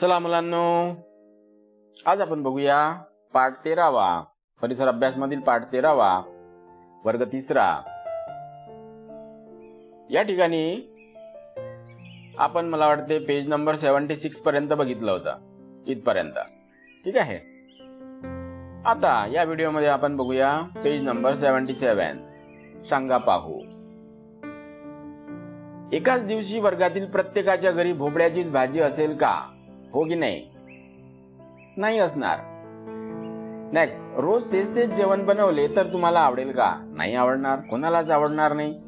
चला मुलांनो आज आपण बघूया पाठ तेरावा. परिसर अभ्यास मधील पाठ तेरावा वर्ग तिसरा. या ठिकाणी आपण मला वाटते पेज नंबर सेव्हन्टी सिक्स पर्यंत बघितलं होतं इथपर्यंत. ठीक आहे? आता या व्हिडिओमध्ये आपण बघूया पेज नंबर सेव्हन्टी सेवन सांगा पाहू. एकाच दिवशी वर्गातील प्रत्येकाच्या घरी भोपळ्याचीच भाजी असेल का? हो की नाही. नाही असणार. नेक्स्ट रोज तेच तेच जेवण बनवले तर तुम्हाला आवडेल का? नाही आवडणार. कोणालाच आवडणार नाही.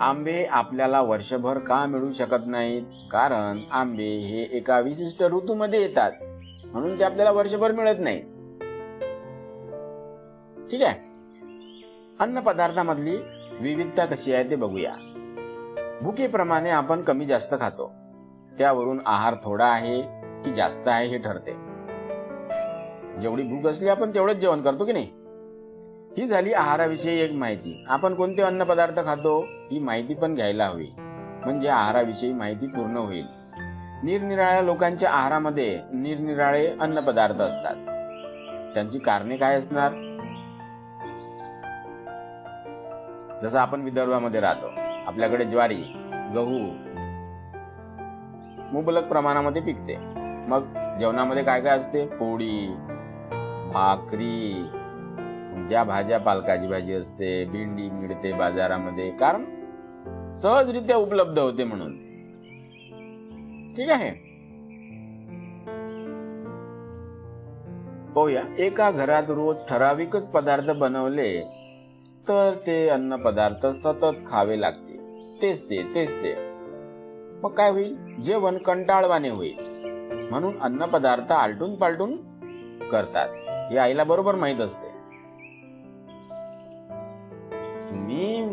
आंबे आपल्याला वर्षभर का मिळू शकत नाहीत? कारण आंबे हे एका विशिष्ट ऋतूमध्ये येतात. म्हणून ते आपल्याला वर्षभर मिळत नाही. ठीक आहे? अन्न पदार्थामधली विविधता कशी आहे ते बघूया. भुकेप्रमाणे आपण कमी जास्त खातो. त्यावरून आहार थोडा आहे की जास्त आहे हे ठरते. जेवढी भूक असली आपण तेवढंच जेवण करतो की नाही? ही झाली आहाराविषयी एक माहिती. आपण कोणते अन्न पदार्थ खातो ही माहिती पण घ्यायला हवी. म्हणजे आहाराविषयी माहिती पूर्ण होईल. निरनिराळ्या लोकांच्या आहारामध्ये निरनिराळे अन्न पदार्थ असतात. त्यांची कारणे काय असणार? जसं आपण विदर्भामध्ये राहतो. आपल्याकडे ज्वारी गहू मुबलक प्रमाणामध्ये पिकते. मग जेवणामध्ये काय काय असते? पोळी भाकरी ज्या भाज्या पालकाची भाजी असते भेंडी मिळते बाजारामध्ये. कारण सहजरित्या उपलब्ध होते म्हणून. ठीक आहे? पाहूया. एका घरात रोज ठराविकच पदार्थ बनवले तर ते अन्न पदार्थ सतत खावे लागते. तेच ते तेच ते. मग काय होईल? जेवण कंटाळवाने होईल. म्हणून अन्नपदार्थ आलटून पालटून करतात. हे आईला बरोबर माहीत असते. मी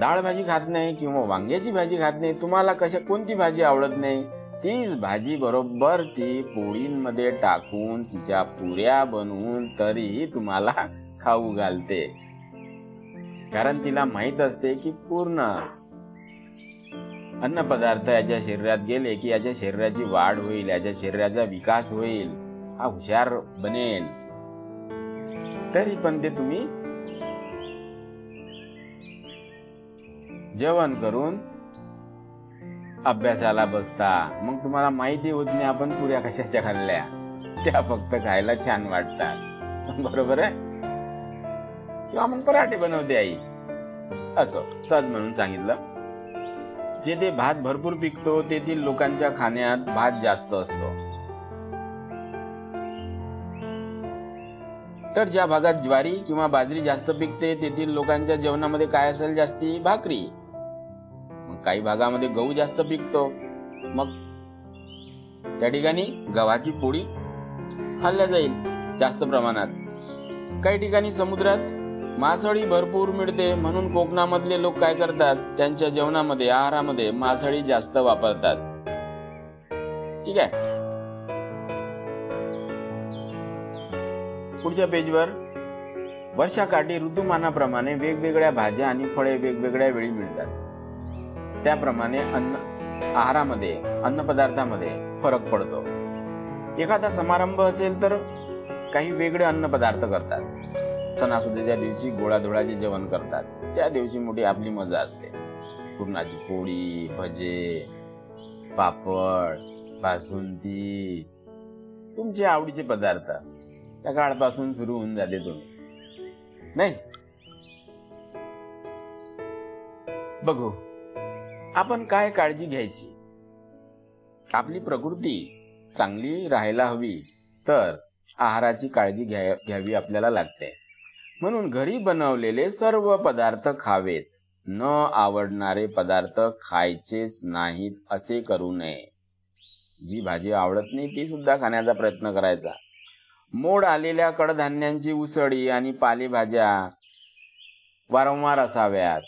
डाळ भाजी खात नाही किंवा वांग्याची भाजी खात नाही तुम्हाला कशा कोणती भाजी आवडत नाही तीच भाजी बरोबर ती पोळींमध्ये टाकून तिच्या पुऱ्या बनवून तरीही तुम्हाला खाऊ घालते. कारण तिला माहीत असते की पूर्ण अन्नपदार्थ याच्या शरीरात गेले की याच्या शरीराची वाढ होईल याच्या शरीराचा विकास होईल. हा हुशार बनेल. तरी पण ते तुम्ही जेवण करून अभ्यासाला बसता. मग तुम्हाला माहिती होत नाही आपण पुऱ्या कशाच्या खाल्ल्या? त्या फक्त खायला छान वाटतात. बरोबर आहे? किंवा मग पराठे बनवते आई. असं सहज म्हणून सांगितलं. जेथे भात भरपूर पिकतो तेथील लोकांच्या खाण्यात भात जास्त असतो. तर ज्या भागात ज्वारी किंवा बाजरी जास्त पिकते तेथील लोकांच्या जेवणामध्ये काय असेल जास्ती? भाकरी. काही भागामध्ये गहू जास्त पिकतो. मग त्या ठिकाणी गव्हाची पोळी खाल्ल्या जाईल जास्त प्रमाणात. काही ठिकाणी समुद्रात मासळी भरपूर मिळते म्हणून कोकणामधले लोक काय करतात? त्यांच्या जेवणामध्ये आहारामध्ये मासळी जास्त वापरतात. ठीक आहे? पुढच्या पेजवर वर्षाकाठी ऋतुमानाप्रमाणे वेगवेगळ्या भाज्या आणि फळे वेगवेगळ्या वेळी मिळतात. त्याप्रमाणे अन्न आहारामध्ये अन्न पदार्थामध्ये फरक पडतो. एखादा समारंभ असेल तर काही वेगळे अन्न पदार्थ करतात. सणासुदीच्या दिवशी गोळाधोळाचे जेवण करतात. त्या दिवशी मोठी आपली मजा असते. पुरणाची पोळी भजे पापड बासुंदी तुमचे आवडीचे पदार्थ. त्या काळपासून सुरू होऊन जाते तुम्ही नाही? बघू. आपण काय काळजी घ्यायची? आपली प्रकृती चांगली राहायला हवी तर आहाराची काळजी घ्या घ्यावी आपल्याला लागते. म्हणून घरी बनवलेले सर्व पदार्थ खावेत. न आवडणारे पदार्थ खायचेच नाहीत असे करू नये. जी भाजी आवडत नाही ती सुद्धा खाण्याचा प्रयत्न करायचा. मोड आलेल्या कडधान्यांची उसळी आणि पालेभाज्या वारंवार असाव्यात.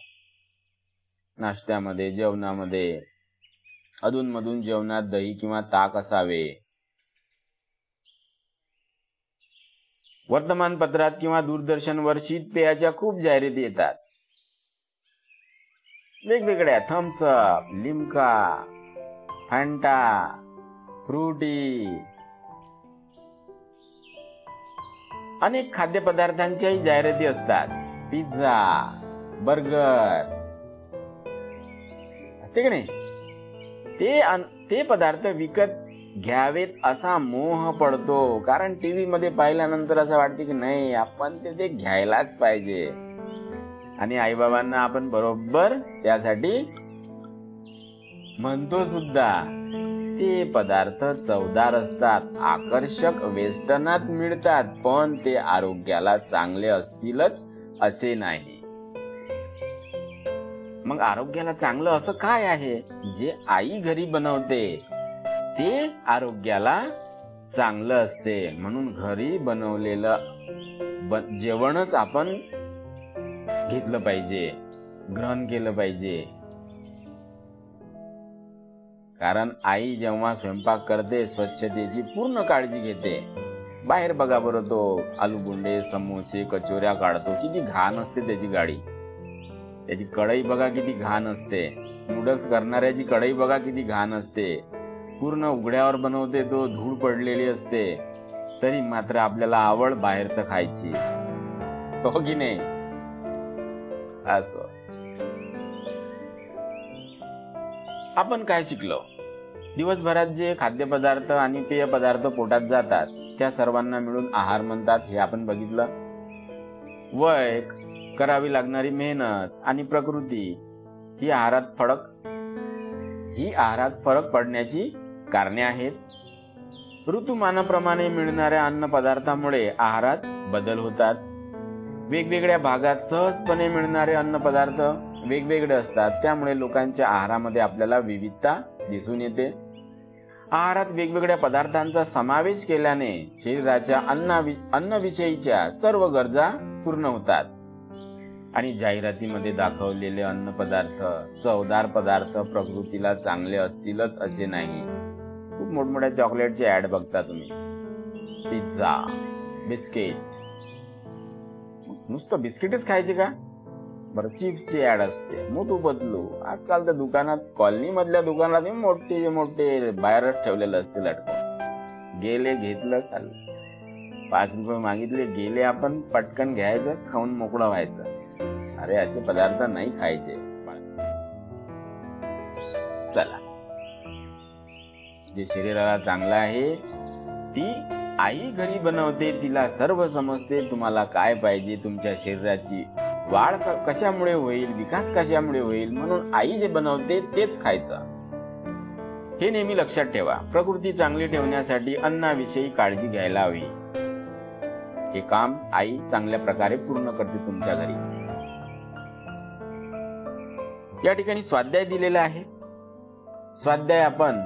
नाश्त्यामध्ये जेवणामध्ये अधूनमधून जेवणात दही किंवा ताक असावे. वर्तमानपत्रात किंवा दूरदर्शनवर शीतपेयाच्या खूप जाहिराती येतात. वेगवेगळ्या थम्सअप लिमका फॅन्टा फ्रुटी. अनेक खाद्यपदार्थांच्याही जाहिराती असतात. Pizza burger. असते का नाही? ते अन- ते पदार्थ विकत घ्यावेत असा मोह पडतो. कारण टीव्ही मध्ये पाहिल्यानंतर असं वाटते की नाही आपण ते ते घ्यायलाच पाहिजे. आणि आईबाबांना आपण बरोबर त्यासाठी म्हणतो सुद्धा. ते पदार्थ चवदार असतात आकर्षक वेस्टर्नात मिळतात पण ते आरोग्याला चांगले असतीलच असे नाही. मग आरोग्याला चांगलं असं काय आहे? जे आई घरी बनवते. ते आरोग्याला चांगलं असते. म्हणून घरी बनवलेलं बन जेवणच आपण घेतलं पाहिजे. ग्रहण केलं पाहिजे. कारण आई जेव्हा स्वयंपाक करते स्वच्छतेची पूर्ण काळजी घेते. बाहेर बघा बरं तो आलूगुंडे समोसे कचोऱ्या काढतो. किती घाण असते त्याची गाडी. त्याची कढई बघा किती घाण असते. नूडल्स करणाऱ्याची कढई बघा किती घाण असते. पूर्ण उघड्यावर बनवते तो धूळ पडलेली असते. तरी मात्र आपल्याला आवड बाहेरचं खायची. हो की नाही? असं. आपण काय शिकलो? दिवसभरात जे खाद्यपदार्थ आणि पेय पदार्थ पोटात जातात त्या सर्वांना मिळून आहार म्हणतात हे आपण बघितलं. वय करावी लागणारी मेहनत आणि प्रकृती ही आहारात फरक ही आहारात फरक पडण्याची कारणे आहेत. ऋतुमानाप्रमाणे मिळणाऱ्या अन्न पदार्थामुळे आहारात बदल होतात. वेगवेगळ्या भागात सहजपणे मिळणारे अन्न पदार्थ वेगवेगळे असतात. त्यामुळे लोकांच्या आहारामध्ये आपल्याला विविधता दिसून येते. आहारात वेगवेगळ्या पदार्थांचा समावेश केल्याने शरीराच्या अन्ना अन्नविषयीच्या सर्व गरजा पूर्ण होतात. आणि जाहिरातीमध्ये दाखवलेले अन्न पदार्थ चवदार पदार्थ प्रकृतीला चांगले असतीलच असे नाही. मोठमोठ्या चॉकलेटचे ऍड बघता तुम्ही. पिझ्झा बिस्किट नुसतं बिस्किटच खायचे का? बरं चिप्सची ऍड असते. मोठू बदलू. आजकाल तर दुकानात कॉलनी मधल्या दुकानात मोठे मोठे बाहेरच ठेवलेलं असते लटकून गेले घेतलं खाल्लं. पाच रुपये मागितले गेले आपण पटकन घ्यायचं खाऊन मोकळं व्हायचं. अरे असे पदार्थ नाही खायचे. चला. जे शरीराला चांगलं आहे ती आई घरी बनवते तिला सर्व समजते तुम्हाला काय पाहिजे तुमच्या शरीराची वाढ कशामुळे होईल विकास कशामुळे होईल म्हणून आई जे बनवते तेच खायचं. हे नेहमी लक्षात ठेवा. प्रकृती चांगली ठेवण्यासाठी अन्नाविषयी काळजी घ्यायला हवी. हे काम आई चांगल्या प्रकारे पूर्ण करते तुमच्या घरी. या ठिकाणी स्वाध्याय दिलेला आहे. स्वाध्याय आपण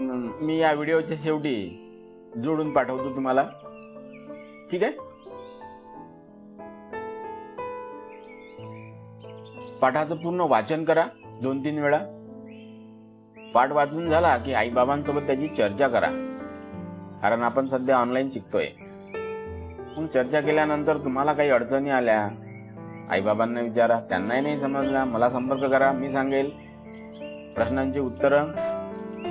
मी या व्हिडिओच्या शेवटी जोडून पाठवतो तुम्हाला. ठीक आहे? पाठाचं पूर्ण वाचन करा दोन तीन वेळा. पाठ वाचून झाला की आईबाबांसोबत त्याची चर्चा करा. कारण आपण सध्या ऑनलाईन शिकतोय. मग चर्चा केल्यानंतर तुम्हाला काही अडचणी आल्या आईबाबांना विचारा त्यांनाही नाही समजला मला संपर्क करा मी सांगेल. प्रश्नांची उत्तरं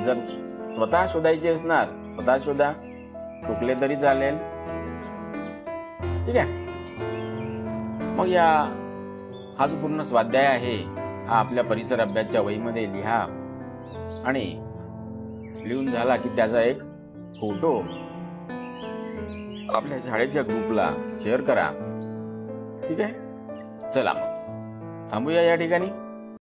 जर स्वतः शोधायचे असणार स्वतः शोधा. चुकले तरी चालेल. ठीक आहे. मग या हा जो पूर्ण स्वाध्याय आहे हा आपल्या परिसर अभ्यासच्या वहीमध्ये लिहा. आणि लिहून झाला की त्याचा एक फोटो आपल्या शाळेच्या ग्रुपला शेअर करा. ठीक आहे? चला मग. थांबूया या ठिकाणी.